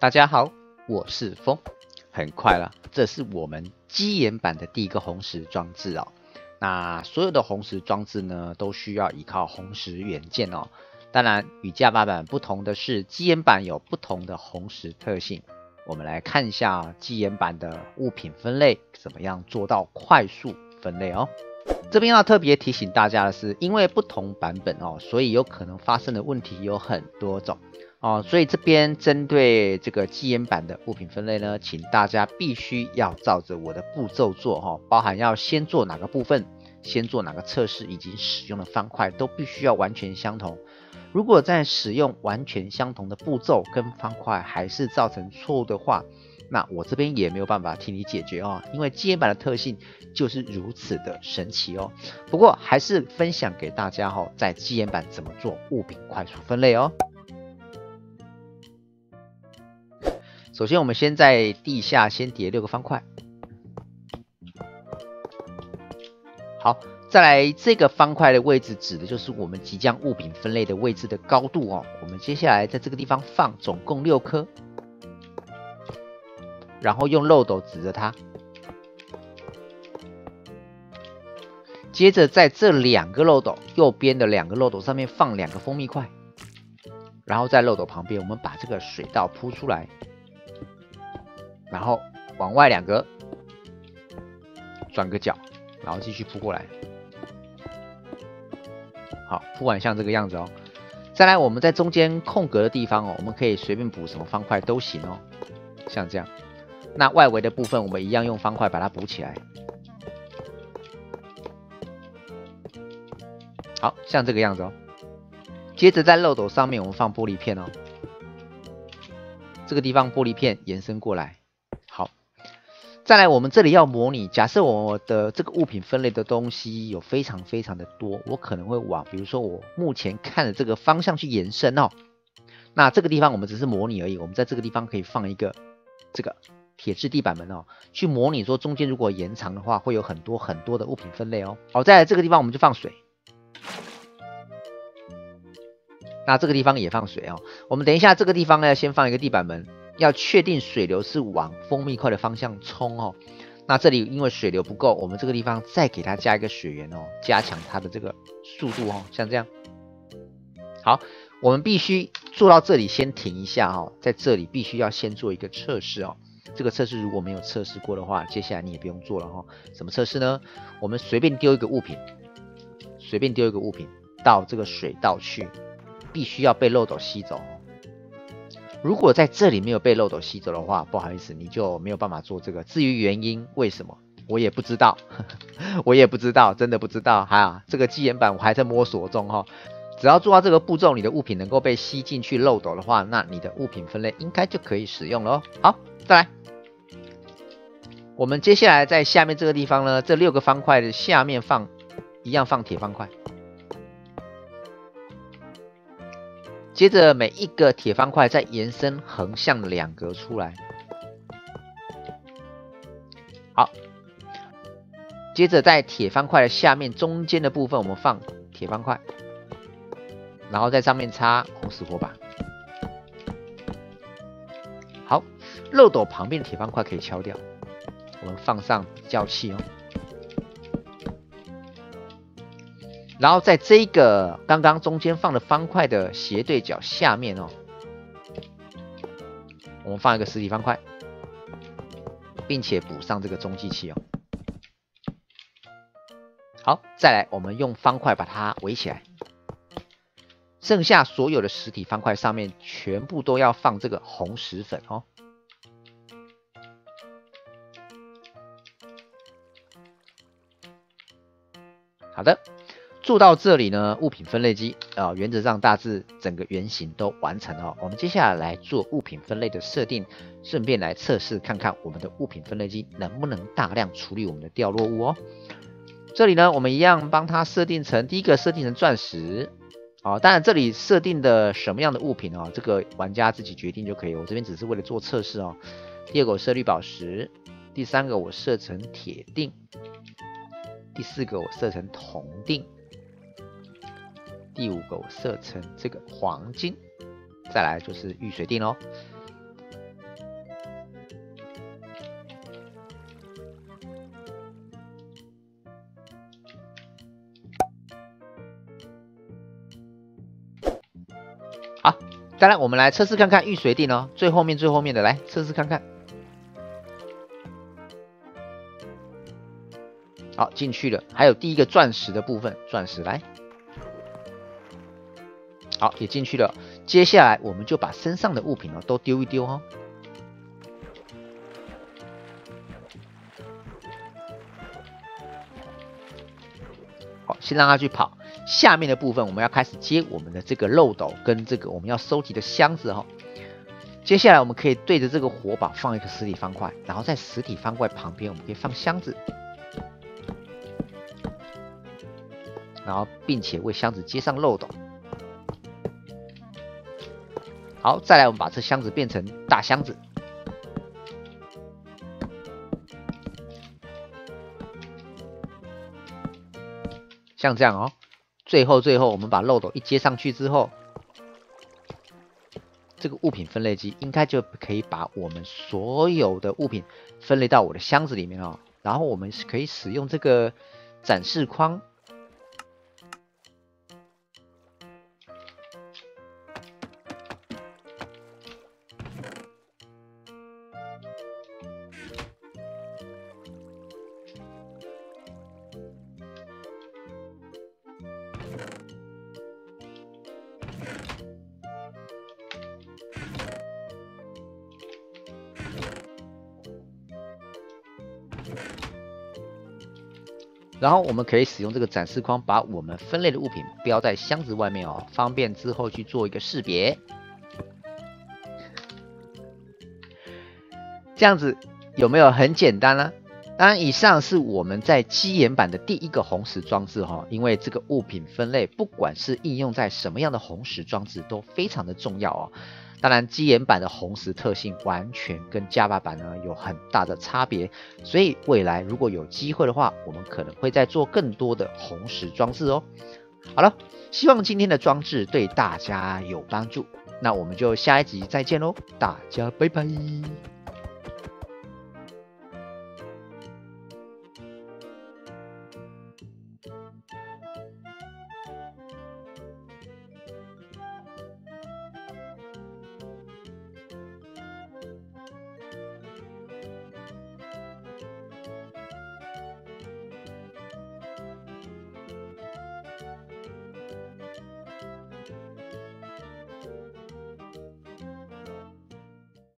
大家好，我是风。很快了，这是我们基岩版的第一个红石装置哦。那所有的红石装置呢，都需要依靠红石元件哦。当然，与加八版不同的是，基岩版有不同的红石特性。我们来看一下基岩版的物品分类，怎么样做到快速分类哦。这边要特别提醒大家的是，因为不同版本哦，所以有可能发生的问题有很多种哦。所以这边针对这个基岩版的物品分类呢，请大家必须要照着我的步骤做哈，包含要先做哪个部分，先做哪个测试，以及使用的方块都必须要完全相同。如果在使用完全相同的步骤跟方块还是造成错误的话，那我这边也没有办法替你解决哦，因为基岩版的特性就是如此的神奇哦。不过还是分享给大家哈，在基岩版怎么做物品快速分类哦。首先，我们先在地下先叠六个方块。好，再来这个方块的位置指的就是我们即将物品分类的位置的高度哦。我们接下来在这个地方放总共六颗。然后用漏斗指着它，接着在这两个漏斗右边的两个漏斗上面放两个蜂蜜块，然后在漏斗旁边，我们把这个水稻铺出来，然后往外两格转个角，然后继续铺过来。好，铺完像这个样子哦。再来，我们在中间空格的地方哦，我们可以随便补什么方块都行哦，像这样。那外围的部分，我们一样用方块把它补起来，好像这个样子哦。接着在漏斗上面，我们放玻璃片哦。这个地方玻璃片延伸过来，再来，我们这里要模拟，假设我的这个物品分类的东西有非常非常的多，我可能会往，比如说我目前看的这个方向去延伸哦。那这个地方我们只是模拟而已，我们在这个地方可以放一个这个。铁质地板门哦，去模拟说中间如果延长的话，会有很多很多的物品分类哦。好，在这个地方我们就放水，那这个地方也放水哦。我们等一下这个地方呢，先放一个地板门，要确定水流是往蜂蜜块的方向冲哦。那这里因为水流不够，我们这个地方再给它加一个水源哦，加强它的这个速度哦，像这样。好，我们必须做到这里先停一下哦，在这里必须要先做一个测试哦。这个测试如果没有测试过的话，接下来你也不用做了哈。怎么测试呢？我们随便丢一个物品，随便丢一个物品到这个水道去，必须要被漏斗吸走。如果在这里没有被漏斗吸走的话，不好意思，你就没有办法做这个。至于原因，为什么我也不知道，我也不知道，真的不知道。哈，这个基岩板我还在摸索中哈。只要做到这个步骤，你的物品能够被吸进去漏斗的话，那你的物品分类应该就可以使用了哦。好，再来。我们接下来在下面这个地方呢，这六个方块的下面放一样放铁方块，接着每一个铁方块再延伸横向的两格出来，好，接着在铁方块的下面中间的部分，我们放铁方块，然后在上面插红石火把，好，漏斗旁边的铁方块可以敲掉。我们放上胶器哦，然后在这个刚刚中间放的方块的斜对角下面哦，我们放一个实体方块，并且补上这个中继器哦。好，再来，我们用方块把它围起来，剩下所有的实体方块上面全部都要放这个红石粉哦。好的，做到这里呢，物品分类机啊，原则上大致整个原型都完成了。我们接下来来做物品分类的设定，顺便来测试看看我们的物品分类机能不能大量处理我们的掉落物哦。这里呢，我们一样帮它设定成第一个设定成钻石，啊，当然这里设定的什么样的物品哦，这个玩家自己决定就可以。我这边只是为了做测试哦。第二个我设绿宝石，第三个我设成铁锭。第四个我设成铜锭，第五个我设成这个黄金。再来就是玉髓锭喽好再来我们来测试看看玉髓锭哦最后面最后面的来测试看看。好进去了。还有第一个钻石的部分钻石来。好，也进去了。接下来我们就把身上的物品哦都丢一丢哦。好，先让它去跑。下面的部分我们要开始接我们的这个漏斗跟这个我们要收集的箱子哈。接下来我们可以对着这个火把放一个实体方块，然后在实体方块旁边我们可以放箱子。然后，并且为箱子接上漏斗。好，再来，我们把这箱子变成大箱子，像这样哦。最后，最后，我们把漏斗一接上去之后，这个物品分类机应该就可以把我们所有的物品分类到我的箱子里面哦。然后，我们是可以使用这个展示框。然后我们可以使用这个展示框，把我们分类的物品标在箱子外面哦，方便之后去做一个识别。这样子有没有很简单呢？当然，以上是我们在基岩版的第一个红石装置哈，因为这个物品分类，不管是应用在什么样的红石装置，都非常的重要哦。当然，基岩版的红石特性完全跟 Java 版呢有很大的差别，所以未来如果有机会的话，我们可能会再做更多的红石装置哦。好了，希望今天的装置对大家有帮助，那我们就下一集再见喽，大家拜拜。